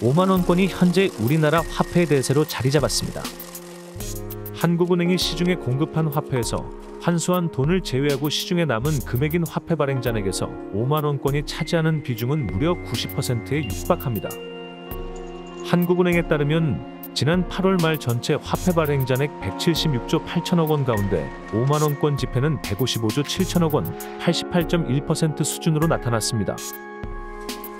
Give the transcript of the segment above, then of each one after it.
5만 원권이 현재 우리나라 화폐 대세로 자리 잡았습니다. 한국은행이 시중에 공급한 화폐에서 환수한 돈을 제외하고 시중에 남은 금액인 화폐 발행잔액에서 5만 원권이 차지하는 비중은 무려 90%에 육박합니다. 한국은행에 따르면 지난 8월 말 전체 화폐 발행 잔액 176조 8천억 원 가운데 5만 원권 지폐는 155조 7천억 원, 88.1% 수준으로 나타났습니다.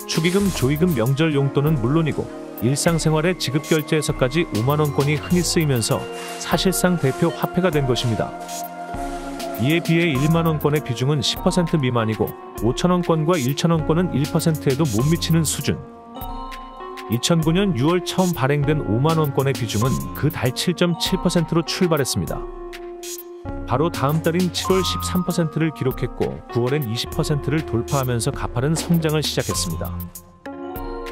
축의금, 조의금, 명절 용돈은 물론이고 일상생활의 지급 결제에서까지 5만 원권이 흔히 쓰이면서 사실상 대표 화폐가 된 것입니다. 이에 비해 1만 원권의 비중은 10% 미만이고 5천 원권과 1천 원권은 1%에도 못 미치는 수준. 2009년 6월 처음 발행된 5만원권의 비중은 그 달 7.7%로 출발했습니다. 바로 다음 달인 7월 13%를 기록했고 9월엔 20%를 돌파하면서 가파른 성장을 시작했습니다.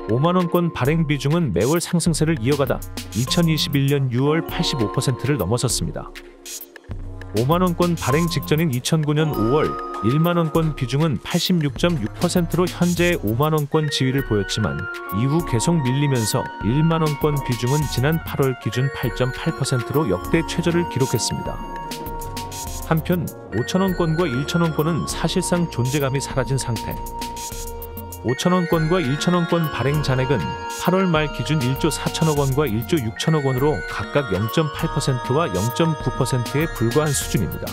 5만원권 발행 비중은 매월 상승세를 이어가다 2021년 6월 85%를 넘어섰습니다. 5만원권 발행 직전인 2009년 5월 1만원권 비중은 86.6%로 현재의 5만원권 지위를 보였지만 이후 계속 밀리면서 1만원권 비중은 지난 8월 기준 8.8%로 역대 최저를 기록했습니다. 한편 5천원권과 1천원권은 사실상 존재감이 사라진 상태. 5천원권과 1천원권 발행 잔액은 8월 말 기준 1조 4천억 원과 1조 6천억 원으로 각각 0.8%와 0.9%에 불과한 수준입니다.